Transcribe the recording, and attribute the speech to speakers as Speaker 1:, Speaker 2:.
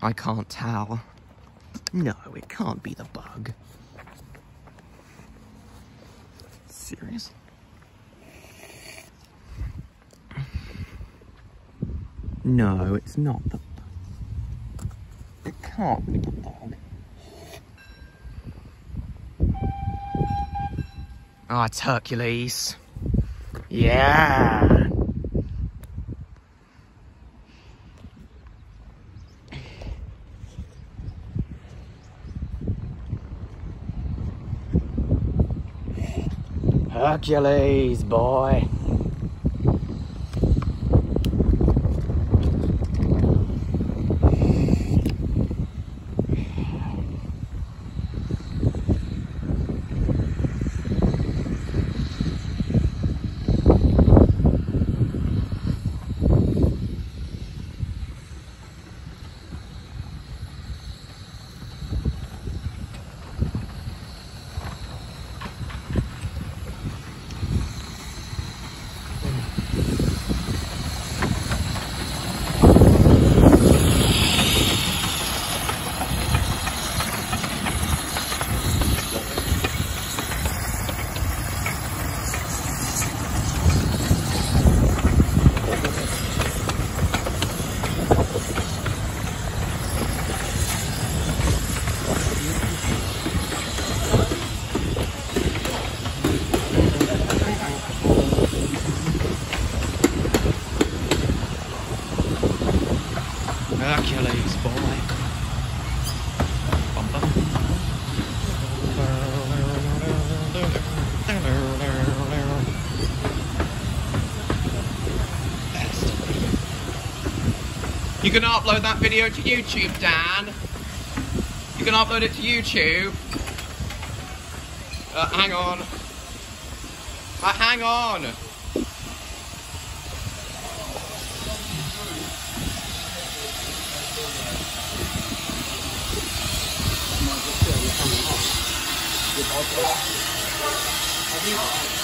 Speaker 1: I can't tell. No, it can't be the bug. Serious? No, it's not the bug. It can't be the bug. Oh, it's Hercules. Yeah. Hercules, boy. Hercules, boy. You can upload that video to YouTube, Dan. You can upload it to YouTube. Uh, hang on. Uh, hang on. よろしくお願いします。